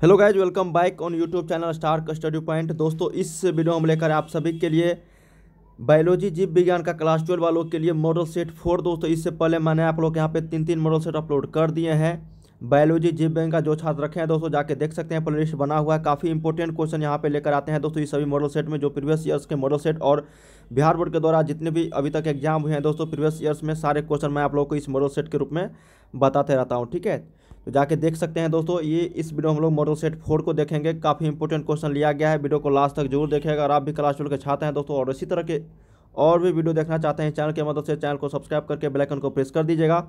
Hello guys welcome back on YouTube channel star study point दोस्तों, इस video में लेकर आप सभी के लिए बायोलॉजी जीव विज्ञान का क्लास ट्वेल्व वालों के लिए मॉडल सेट फोर दोस्तों, इससे पहले मैंने आप लोग यहाँ पे तीन तीन मॉडल सेट अपलोड कर दिए हैं। बायोलॉजी जीव विज्ञान का जो छात्र रखे हैं, दोस्तों, जाके देख सकते हैं। प्लेलिस्ट बना हुआ है। काफ़ी इंपॉर्टेंट क्वेश्चन यहाँ पे लेकर आते हैं। दोस्तों इस सभी मॉडल सेट में जो प्रीवियस ईयर्स के मॉडल सेट और बिहार बोर्ड के द्वारा जितने भी अभी तक एग्ज़ाम हुए हैं, दोस्तों प्रीवियस ईयर्स में सारे क्वेश्चन मैं आप लोगों को इस मॉडल सेट के रूप में बताते रहता हूँ, ठीक है? तो जाके देख सकते हैं दोस्तों, ये इस वीडियो हम लोग मॉडल सेट फोर को देखेंगे। काफ़ी इंपॉर्टेंट क्वेश्चन लिया गया है, वीडियो को लास्ट तक ज़रूर देखेगा अगर आप भी क्लास ट्वेल्व के छात्र हैं दोस्तों। और इसी तरह के और भी वीडियो देखना चाहते हैं, चैनल की मदद से चैनल को सब्सक्राइब करके बेलाइकन को प्रेस कर दीजिएगा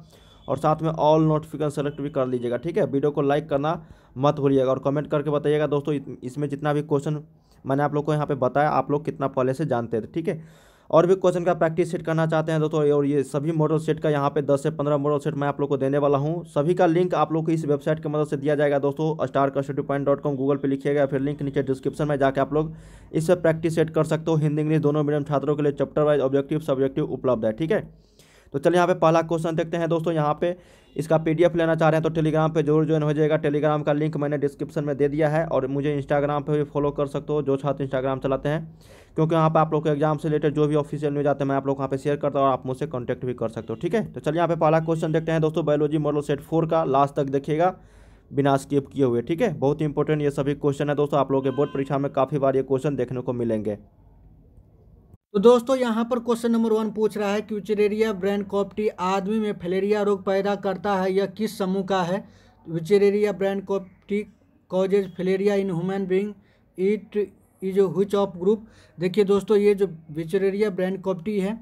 और साथ में ऑल नोटिफिकेशन सेलेक्ट भी कर लीजिएगा, ठीक है? वीडियो को लाइक करना मत भूलिएगा और कमेंट करके बताइएगा दोस्तों इसमें जितना भी क्वेश्चन मैंने आप लोग को यहाँ पे बताया, आप लोग कितना पहले से जानते थे, ठीक है? और भी क्वेश्चन का प्रैक्टिस सेट करना चाहते हैं दोस्तों, और ये सभी मॉडल सेट का यहाँ पे 10 से 15 मॉडल सेट मैं आप लोग को देने वाला हूँ। सभी का लिंक आप लोग को इस वेबसाइट के मदद से दिया जाएगा दोस्तों। स्टार कंस्टिट्यू पॉइंट डॉट कॉम गूगल पर लिखिएगा, फिर लिंक नीचे डिस्क्रिप्शन में जाकर आप लोग इससे प्रैक्टिस सेट कर सकते हो। हिंदी, इंग्लिश दोनों मीडियम छात्रों के लिए चैप्टर वाइज ऑब्जेक्टिव सब्जेक्टिव उपलब्ध है, ठीक है? तो चलिए यहाँ पे पहला क्वेश्चन देखते हैं दोस्तों, यहाँ पे इसका पीडीएफ लेना चाह रहे हैं तो टेलीग्राम पे ज़रूर ज्वाइन हो जाएगा। टेलीग्राम का लिंक मैंने डिस्क्रिप्शन में दे दिया है और मुझे इंस्टाग्राम पे भी फॉलो कर सकते हो, जो छात्र इंस्टाग्राम चलाते हैं। क्योंकि यहाँ पे आप लोग को एग्ज़ाम से रिलेटेड जो भी ऑफिशियल न्यूज़ आते हैं, मैं आप लोग वहाँ पे शेयर करता हूँ और आप मुझसे कॉन्टैक्ट भी कर सकते हो, ठीक है? तो चलिए यहाँ पे पहला क्वेश्चन देखते हैं दोस्तों बायोलॉजी मॉडल सेट फोर का लास्ट तक देखिएगा, बिना स्किप किए हुए, ठीक है? बहुत ही इंपॉर्टेंट ये सभी क्वेश्चन है दोस्तों, आप लोगों के बोर्ड परीक्षा में काफ़ी बार ये क्वेश्चन देखने को मिलेंगे। तो दोस्तों, यहाँ पर क्वेश्चन नंबर वन पूछ रहा है कि विचरेरिया ब्रैंड कॉप्टी आदमी में फलेरिया रोग पैदा करता है यह किस समूह का है? Wuchereria bancrofti causes filaria in human being it is which of group देखिए दोस्तों, ये जो विचरेरिया ब्रैंड कॉप्टी है,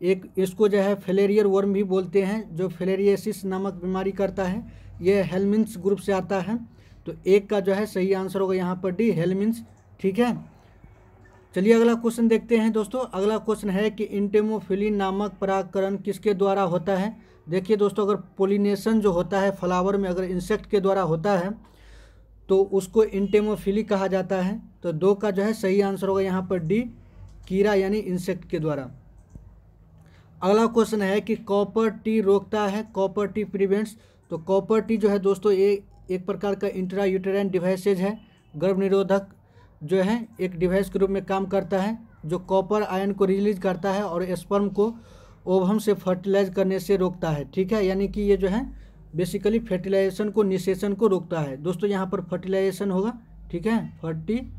एक इसको जो है फलेरियर वर्म भी बोलते हैं, जो फलेरियसिस नामक बीमारी करता है। ये हेलमिन्स ग्रुप से आता है। तो एक का जो है सही आंसर होगा यहाँ पर डी हेलमिन्स ठीक है? चलिए अगला क्वेश्चन देखते हैं दोस्तों। अगला क्वेश्चन है कि इंटेमोफिलिन नामक परागकरण किसके द्वारा होता है? देखिए दोस्तों, अगर पोलिनेशन जो होता है फ्लावर में अगर इंसेक्ट के द्वारा होता है तो उसको इंटेमोफिली कहा जाता है। तो दो का जो है सही आंसर होगा यहाँ पर डी कीड़ा यानी इंसेक्ट के द्वारा। अगला क्वेश्चन है कि कॉपर टी रोकता है कॉपर टी प्रिवेंट्स तो कॉपर टी जो है दोस्तों, ये एक प्रकार का इंट्रा यूटेराइन डिवाइसेज है। गर्भ निरोधक जो है, एक डिवाइस के रूप में काम करता है, जो कॉपर आयन को रिलीज़ करता है और स्पर्म को ओवम से फर्टिलाइज करने से रोकता है, ठीक है? यानी कि ये जो है, बेसिकली फर्टिलाइजेशन को, निषेचन को रोकता है। दोस्तों, यहाँ पर फर्टिलाइजेशन होगा, ठीक है? फर्टिलाइजेशन।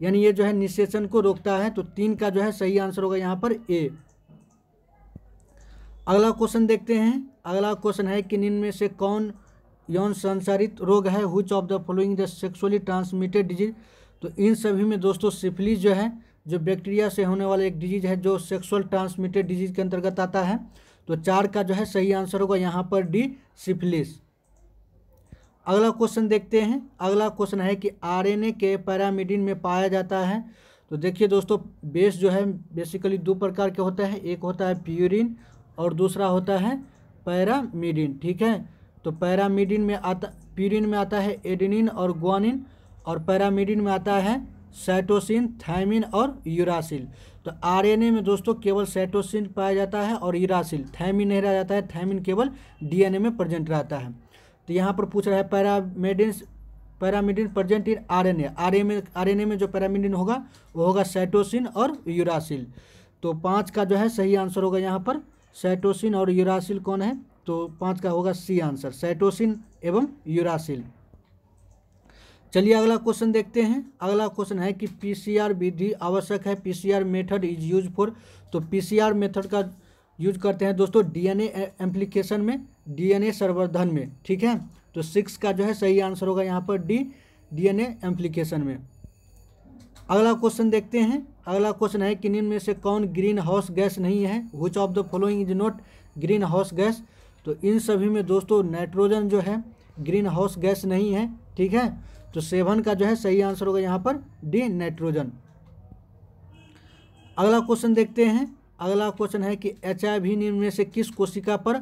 यानी ये जो है, निषेचन को रोकता है तो तीन का जो है, सही आंसर होगा यहाँ पर ए। अगला क्वेश्चन देखते हैं। अगला क्वेश्चन है कि निम्न में से कौन यौन संचारित रोग है which of the following the sexually transmitted disease तो इन सभी में दोस्तों सिफिलिस जो है, जो बैक्टीरिया से होने वाला एक डिज़ीज़ है, जो सेक्सुअल ट्रांसमिटेड डिज़ीज़ के अंतर्गत आता है तो चार का जो है सही आंसर होगा यहाँ पर डी सिफिलिस अगला क्वेश्चन देखते हैं। अगला क्वेश्चन है कि आरएनए के पैरामिडिन में पाया जाता है। तो देखिए दोस्तों बेस जो है बेसिकली दो प्रकार के होते हैं। एक होता है प्यूरिन और दूसरा होता है पैरामिडिन ठीक है? तो पैरामिडिन में आता, प्यूरिन में आता है एडिनिन और ग्वानिन और पैरामिडिन में आता है साइटोसिन, थायमिन और यूरासिल। तो आरएनए में दोस्तों केवल साइटोसिन पाया जाता है और यूरासिल, थायमिन नहीं रह जाता है, थायमिन केवल डीएनए में प्रेजेंट रहता है। तो यहाँ पर पूछ रहा है pyrimidine pyrimidine present in RNA. RA में, आरएनए में जो पैरामिडिन होगा, वो होगा साइटोसिन और यूरासिल। तो पाँच का जो है सही आंसर होगा यहाँ पर, साइटोसिन और यूरासिल कौन है? तो पाँच का होगा सी आंसर, साइटोसिन एवं यूरासिल। चलिए अगला क्वेश्चन देखते हैं। अगला क्वेश्चन है कि पीसीआर विधि आवश्यक है, PCR method is use for तो पीसीआर मेथड का यूज़ करते हैं दोस्तों डीएनए एम्प्लीकेशन में, डीएनए संवर्धन में, ठीक है? तो सिक्स का जो है सही आंसर होगा यहाँ पर डी, डीएनए एम्प्लीकेशन में। अगला क्वेश्चन देखते हैं। अगला क्वेश्चन है कि निम्न में से कौन ग्रीन हाउस गैस नहीं है? Which of the following is not greenhouse gas? तो इन सभी में दोस्तों नाइट्रोजन जो है, ग्रीन हाउस गैस नहीं है, ठीक है? तो सेवन का जो है सही आंसर होगा यहाँ पर डी, नाइट्रोजन। अगला क्वेश्चन देखते हैं। अगला क्वेश्चन है कि एच आई वी निम्न में से किस कोशिका पर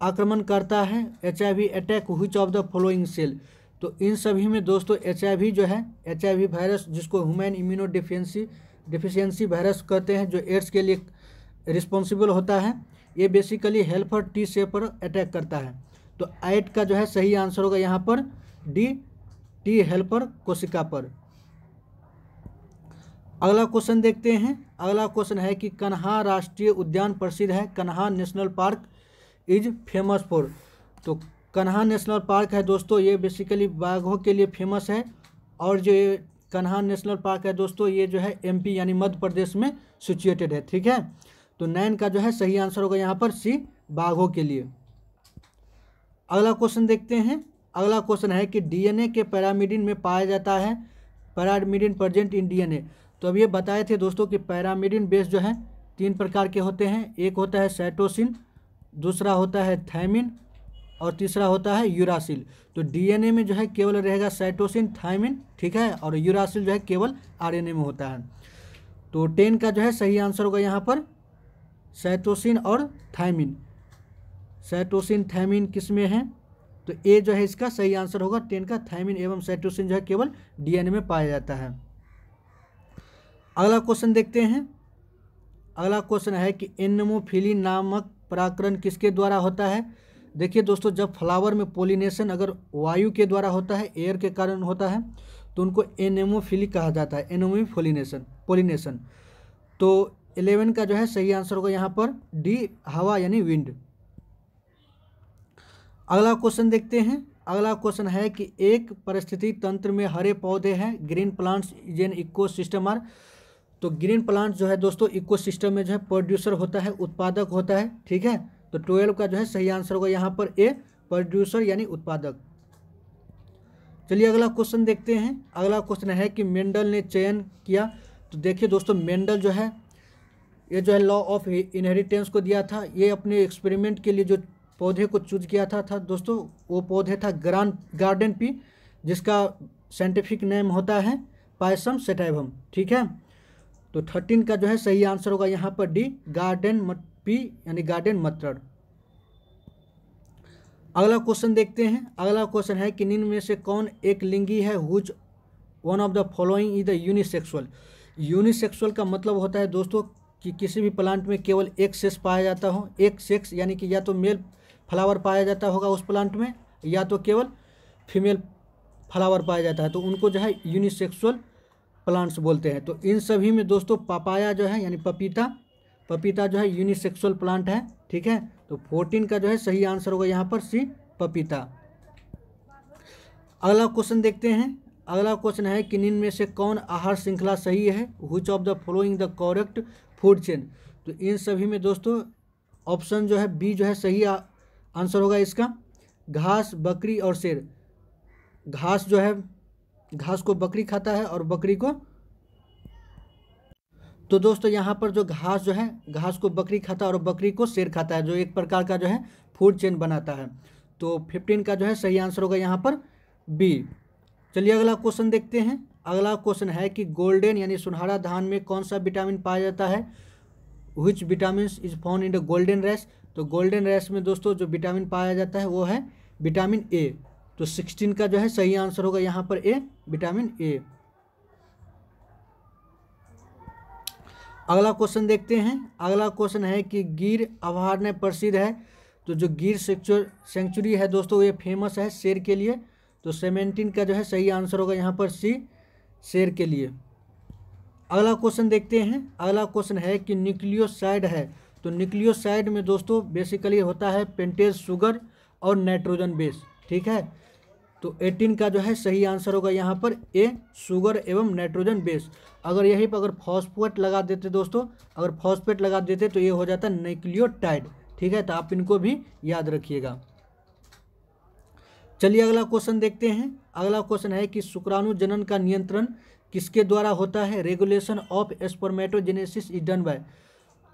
आक्रमण करता है? H I V attack which of the following cell? तो इन सभी में दोस्तों एच आई वी जो है एच आई वी वायरस जिसको human immunodeficiency deficiency virus कहते हैं, जो एड्स के लिए रिस्पॉन्सिबल होता है ये बेसिकली हेल्पर टी से पर अटैक करता है। तो एट का जो है सही आंसर होगा यहाँ पर डी टी हेल्पर कोशिका पर। अगला क्वेश्चन देखते हैं। अगला क्वेश्चन है कि कन्हा राष्ट्रीय उद्यान प्रसिद्ध है? Kanha national park is famous for तो कन्हा नेशनल पार्क है दोस्तों, ये बेसिकली बाघों के लिए फ़ेमस है। और जो ये कन्हा नेशनल पार्क है दोस्तों, ये जो है एमपी यानी मध्य प्रदेश में सिचुएटेड है, ठीक है? तो नैन का जो है सही आंसर होगा यहाँ पर सी, बाघों के लिए। अगला क्वेश्चन देखते हैं। अगला क्वेश्चन है कि डीएनए के पैरामिडिन में पाया जाता है पैरामिडिन प्रेजेंट इन डीएनए। तो अब ये बताए थे दोस्तों कि पैरामिडिन बेस जो है तीन प्रकार के होते हैं। एक होता है साइटोसिन, दूसरा होता है थायमिन और तीसरा होता है यूरासिल। तो डीएनए में जो है केवल रहेगा साइटोसिन, थायमिन, ठीक है, और यूरासिल जो है केवल आरएनए में होता है। तो टेन का जो है सही आंसर होगा यहाँ पर। साइटोसिन और थायमिन साइटोसिन थायमिन किसमें है? तो ए जो है इसका सही आंसर होगा टेन का। थायमिन एवं साइटोसिन जो है केवल डीएनए में पाया जाता है। अगला क्वेश्चन देखते हैं। अगला क्वेश्चन है कि एनमोफिली नामक पराकरण किसके द्वारा होता है? देखिए दोस्तों, जब फ्लावर में पोलिनेशन अगर वायु के द्वारा होता है एयर के कारण होता है तो उनको एनेमोफिली कहा जाता है एनोमी पोलिनेशन पोलिनेशन तो इलेवन का जो है सही आंसर होगा यहाँ पर डी, हवा यानी विंड। अगला क्वेश्चन देखते हैं। अगला क्वेश्चन है कि एक परिस्थिति तंत्र में हरे पौधे हैं, ग्रीन प्लांट्स जेन इको सिस्टम आर। तो ग्रीन प्लांट जो है दोस्तों इको सिस्टम में जो है प्रोड्यूसर होता है, उत्पादक होता है, ठीक है? तो ट्वेल्व का जो है सही आंसर होगा यहाँ पर ए, प्रोड्यूसर यानी उत्पादक। चलिए अगला क्वेश्चन देखते हैं। अगला क्वेश्चन है कि मेंडल ने चयन किया। तो देखिए दोस्तों, मेंडल जो है ये जो है लॉ ऑफ़ इनहेरिटेंस को दिया था, ये अपने एक्सपेरिमेंट के लिए जो पौधे को चूज़ किया था था, दोस्तों, वो पौधे था ग्रांड गार्डन पी जिसका साइंटिफिक नेम होता है पायसम सेटाइवम ठीक है? तो थर्टीन का जो है सही आंसर होगा यहाँ पर डी गार्डन पी यानी गार्डन मत्रड अगला क्वेश्चन देखते हैं। अगला क्वेश्चन है कि निम्न में से कौन एक लिंगी है whose one of the following is the unisexual unisexual का मतलब होता है, दोस्तों कि किसी भी प्लांट में केवल एक सेक्स पाया जाता हो, एक सेक्स यानी कि या तो मेल फ्लावर पाया जाता होगा उस प्लांट में, या तो केवल फीमेल फ्लावर पाया जाता है। तो उनको जो है यूनिसेक्सुअल प्लांट्स बोलते हैं। तो इन सभी में दोस्तों पपाया जो है, यानी पपीता पपीता जो है यूनिसेक्सुअल प्लांट है, ठीक है? तो फोर्टीन का जो है सही आंसर होगा यहाँ पर सी पपीता अगला क्वेश्चन देखते हैं। अगला क्वेश्चन है कि निम्न में से कौन आहार श्रृंखला सही है? Which of the following the correct food chain. तो इन सभी में दोस्तों, ऑप्शन जो है बी जो है सही आंसर होगा इसका। घास, बकरी और शेर। घास जो है, घास को बकरी खाता है और बकरी को तो दोस्तों, यहाँ पर जो घास जो है, घास को बकरी खाता है और बकरी को शेर खाता है, जो एक प्रकार का जो है फ़ूड चेन बनाता है। तो फिफ्टीन का जो है सही आंसर होगा यहाँ पर बी। चलिए अगला क्वेश्चन देखते हैं। अगला क्वेश्चन है कि गोल्डन यानी सुनहरा धान में कौन सा विटामिन पाया जाता है? Which vitamin is found in the golden rice तो गोल्डन रैस में दोस्तों जो विटामिन पाया जाता है वो है विटामिन ए तो सिक्सटीन का जो है सही आंसर होगा यहाँ पर ए विटामिन ए अगला क्वेश्चन देखते हैं। अगला क्वेश्चन है कि गिर अभयारण्य प्रसिद्ध है। तो जो गिर सेंचुरी है दोस्तों, ये फ़ेमस है शेर के लिए। तो सेवेंटीन का जो है सही आंसर होगा यहाँ पर सी शेर के लिए। अगला क्वेश्चन देखते हैं। अगला क्वेश्चन है कि न्यूक्लियोसाइड है। तो न्यूक्लियोसाइड में दोस्तों बेसिकली होता है पेंटेज शुगर और नाइट्रोजन बेस ठीक है? तो 18 का जो है, सही आंसर होगा यहाँ पर ए शुगर एवं नाइट्रोजन बेस अगर यहीं पर अगर फॉस्फेट लगा देते दोस्तों, अगर फॉस्फेट लगा देते तो ये हो जाता है न्यूक्लियोटाइड ठीक है? तो आप इनको भी याद रखिएगा। चलिए अगला क्वेश्चन देखते हैं। अगला क्वेश्चन है कि शुक्राणु जनन का नियंत्रण किसके द्वारा होता है? Regulation of spermatogenesis is done by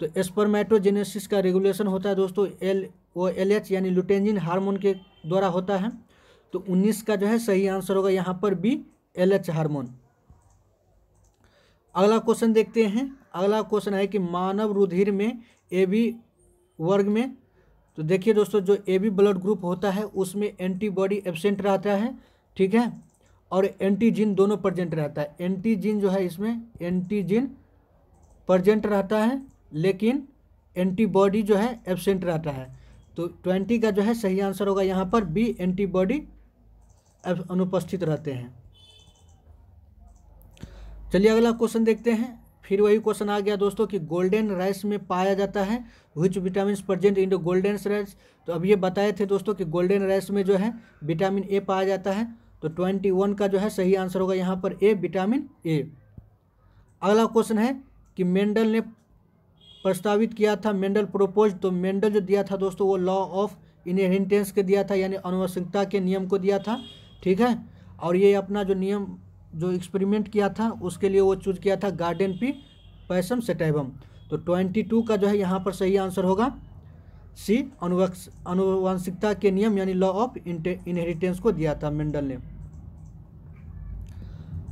तो एस्पर्मेटोजेनेसिस का रेगुलेशन होता है दोस्तों एल ओ एल एच यानी लुटेंजिन हार्मोन के द्वारा होता है। तो 19 का जो है सही आंसर होगा, यहाँ पर बी एल एच हार्मोन अगला क्वेश्चन देखते हैं। अगला क्वेश्चन है कि मानव रुधिर में ए बी वर्ग में तो देखिए दोस्तों, जो ए बी ब्लड ग्रुप होता है, उसमें एंटीबॉडी एबसेंट रहता है। ठीक है? और एंटीजिन दोनों प्रजेंट रहता है। एंटीजिन जो है इसमें, एंटीजिन प्रजेंट रहता है, लेकिन एंटीबॉडी जो है एबसेंट रहता है। तो ट्वेंटी का जो है सही आंसर होगा यहाँ पर। बी, एंटीबॉडी अनुपस्थित रहते हैं। चलिए अगला क्वेश्चन देखते हैं। फिर वही क्वेश्चन आ गया दोस्तों कि गोल्डन राइस में पाया जाता है। Which vitamin present in the golden rice तो अब ये बताए थे दोस्तों कि गोल्डन राइस में जो है विटामिन ए पाया जाता है। तो ट्वेंटी वन का जो है सही आंसर होगा यहाँ पर ए, विटामिन ए। अगला क्वेश्चन है कि मेंडल ने प्रस्तावित किया था मेंडल प्रोपोज तो मेंडल जो दिया था दोस्तों वो लॉ ऑफ़ इनहेरिटेंस के दिया था, यानी अनुवंशिकता के नियम को दिया था, ठीक है? और ये अपना जो नियम, जो एक्सपेरिमेंट किया था, उसके लिए वो चूज़ किया था गार्डन पी पैसम सेटेबम तो ट्वेंटी टू का जो है यहाँ पर सही आंसर होगा। सी अनुवंश अनुवांशिकता के नियम यानी लॉ ऑफ़ इनहेरिटेंस को दिया था मेंडल ने।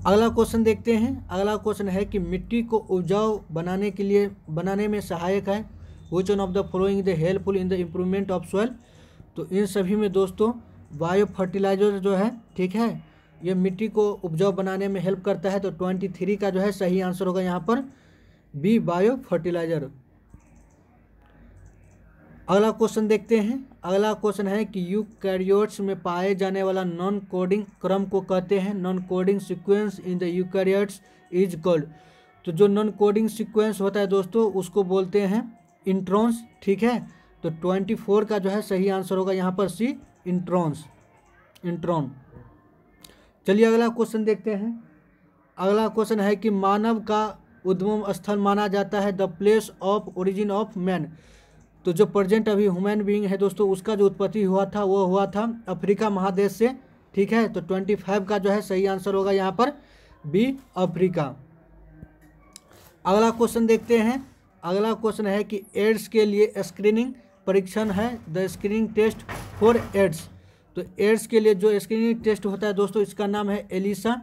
अगला क्वेश्चन देखते हैं। अगला क्वेश्चन है कि मिट्टी को उपजाऊ बनाने के लिए, बनाने में सहायक है। Which one of the following the helpful in the improvement of soil तो इन सभी में दोस्तों बायो फर्टिलाइज़र जो है, ठीक है? ये मिट्टी को उपजाऊ बनाने में हेल्प करता है। तो ट्वेंटी थ्री का जो है सही आंसर होगा यहाँ पर। बी बायो फर्टिलाइज़र अगला क्वेश्चन देखते हैं। अगला क्वेश्चन है कि यू कैरियोट्स में पाए जाने वाला नॉन कोडिंग क्रम को कहते हैं। Non coding sequence in the you eukaryotes is called तो जो नॉन कोडिंग सीक्वेंस होता है दोस्तों, उसको बोलते हैं इंट्रॉन्स ठीक है? तो ट्वेंटी फोर का जो है सही आंसर होगा यहाँ पर सी इंट्रॉन्स इंट्रॉन चलिए अगला क्वेश्चन देखते हैं। अगला क्वेश्चन है कि मानव का उद्गम स्थल माना जाता है the place of origin of man तो जो प्रेजेंट अभी ह्यूमन बीइंग है दोस्तों, उसका जो उत्पत्ति हुआ था, वो हुआ था अफ्रीका महादेश से, ठीक है? तो ट्वेंटी फाइव का जो है सही आंसर होगा यहाँ पर बी अफ्रीका। अगला क्वेश्चन देखते हैं। अगला क्वेश्चन है कि एड्स के लिए स्क्रीनिंग परीक्षण है the screening test for AIDS तो एड्स के लिए जो स्क्रीनिंग टेस्ट होता है दोस्तों, इसका नाम है एलिसा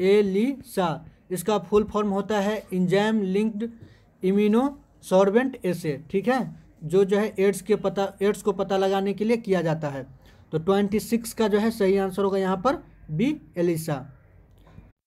एलिसा इसका फुल फॉर्म होता है enzyme linked immunosorbent assay ठीक है? जो जो है एड्स के पता, एड्स को पता लगाने के लिए किया जाता है। तो ट्वेंटी सिक्स का जो है सही आंसर होगा यहाँ पर बी, एलिसा।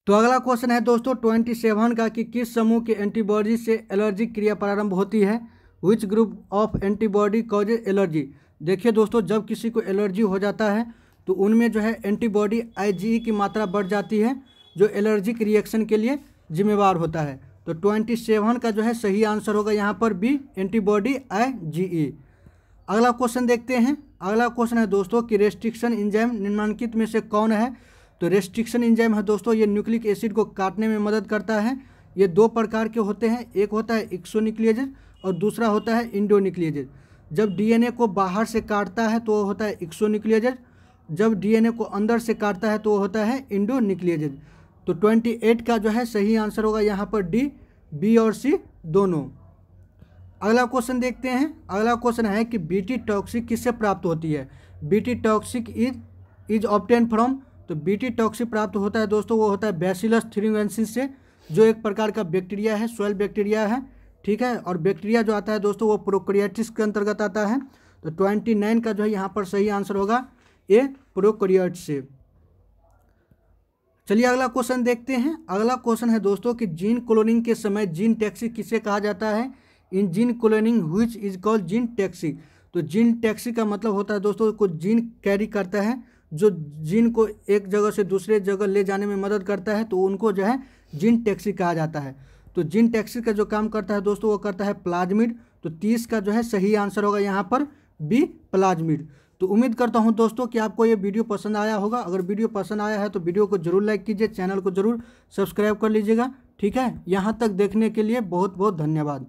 तो अगला क्वेश्चन है दोस्तों, ट्वेंटी सेवन का कि किस समूह के एंटीबॉडी से एलर्जी क्रिया प्रारंभ होती है? Which group of antibody causes allergy देखिए दोस्तों, जब किसी को एलर्जी हो जाता है तो उनमें जो है एंटीबॉडी आईजीई की मात्रा बढ़ जाती है, जो एलर्जिक रिएक्शन के लिए जिम्मेवार होता है। तो ट्वेंटी सेवन का जो है सही आंसर होगा यहाँ पर बी एंटीबॉडी आई जी ई अगला क्वेश्चन देखते हैं। अगला क्वेश्चन है दोस्तों कि रेस्ट्रिक्शन इंजाइम निम्नलिखित में से कौन है? तो रेस्ट्रिक्शन इंजाइम है दोस्तों, ये न्यूक्लिक एसिड को काटने में मदद करता है। ये दो प्रकार के होते हैं। एक होता है इक्सोनिक्लियजेज और दूसरा होता है इंडोनिक्लियजेज जब डीएनए को बाहर से काटता है तो वो होता है इक्सोनिक्लियजेज जब डीएनए को अंदर से काटता है तो वो होता है इंडोनिक्लियजेज तो ट्वेंटी एट का जो है सही आंसर होगा यहाँ पर डी, बी और सी दोनों। अगला क्वेश्चन देखते हैं। अगला क्वेश्चन है कि बीटी टॉक्सिक किससे प्राप्त होती है? BT toxic is is obtain from तो बीटी टॉक्सिक प्राप्त होता है दोस्तों, वो होता है बैसिलस थ्रीवेंसिस से, जो एक प्रकार का बैक्टीरिया है सोयल बैक्टीरिया है, ठीक है? और बैक्टीरिया जो आता है दोस्तों, वो प्रोक्रियाटिस के अंतर्गत आता है। तो ट्वेंटी नाइन का जो है यहाँ पर सही आंसर होगा, ए प्रोक्रियाट से। चलिए अगला क्वेश्चन देखते हैं। अगला क्वेश्चन है दोस्तों कि जीन क्लोनिंग के समय जीन टैक्सी किसे कहा जाता है? In gene cloning which is called gene taxi. तो जीन टैक्सी का मतलब होता है दोस्तों कुछ जीन कैरी करता है, जो जीन को एक जगह से दूसरे जगह ले जाने में मदद करता है तो उनको जो है जीन टैक्सी कहा जाता है। तो जीन टैक्सी का जो काम करता है दोस्तों वो करता है प्लाज्मिड। तो तीस का जो है सही आंसर होगा यहाँ पर बी प्लाज्मिड। तो उम्मीद करता हूँ दोस्तों कि आपको ये वीडियो पसंद आया होगा। अगर वीडियो पसंद आया है तो वीडियो को ज़रूर लाइक कीजिए, चैनल को ज़रूर सब्सक्राइब कर लीजिएगा। ठीक है, यहाँ तक देखने के लिए बहुत बहुत धन्यवाद।